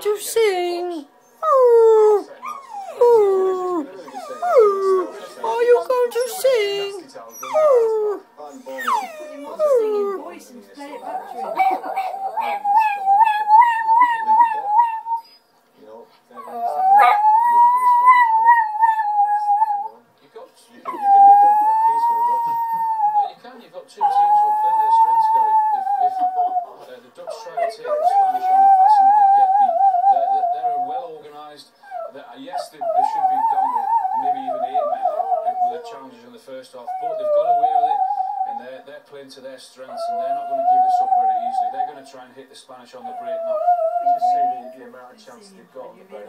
going to sing? Oh, oh, oh. Are you going to sing? Oh, Put Yes, they, they should be down to maybe even eight men with the challenges in the first half, but they've got away with it. And they're, they're playing to their strengths, and they're not going to give this up very easily. They're going to try and hit the Spanish on the break now. Just see the, the amount of chances they've got on the break.